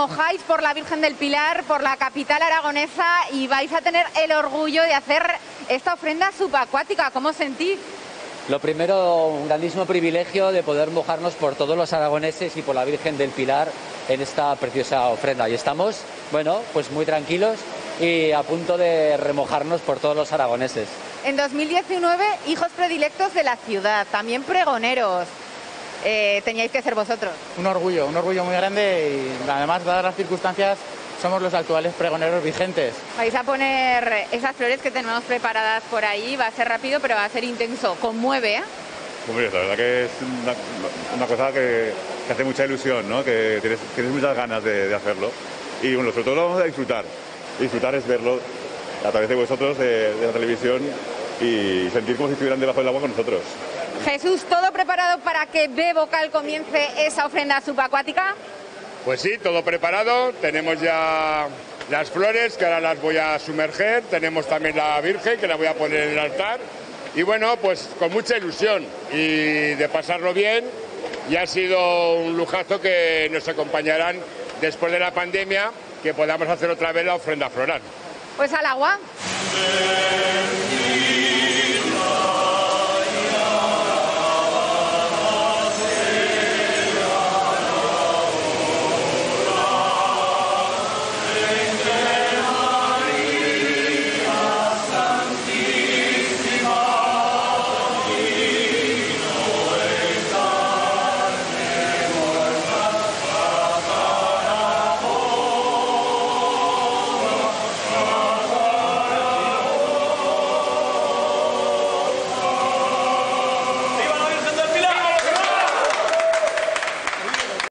mojáis por la Virgen del Pilar, por la capital aragonesa y vais a tener el orgullo de hacer esta ofrenda subacuática. ¿Cómo os sentís? Lo primero, un grandísimo privilegio de poder mojarnos por todos los aragoneses y por la Virgen del Pilar en esta preciosa ofrenda. Y estamos, bueno, pues muy tranquilos y a punto de remojarnos por todos los aragoneses. En 2019, hijos predilectos de la ciudad, también pregoneros. Eh, teníais que ser vosotros. Un orgullo, un orgullo muy grande y además, dadas las circunstancias, somos los actuales pregoneros vigentes. Vais a poner esas flores que tenemos preparadas por ahí, va a ser rápido, pero va a ser intenso. Conmueve, ¿eh? Hombre, la verdad que es una, una cosa que, que hace mucha ilusión, ¿no? Que tienes, tienes muchas ganas de, de hacerlo. Y bueno, sobre todo lo vamos a disfrutar. Disfrutar es verlo a través de vosotros, de, de la televisión, y sentir como si estuvieran debajo del agua con nosotros. Jesús, ¿todo preparado para que B vocal comience esa ofrenda subacuática? Pues sí, todo preparado. Tenemos ya las flores que ahora las voy a sumerger. Tenemos también la Virgen que la voy a poner en el altar. Y bueno, pues con mucha ilusión y de pasarlo bien. Y ha sido un lujazo que nos acompañarán después de la pandemia, que podamos hacer otra vez la ofrenda floral. Pues al agua.